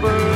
bird.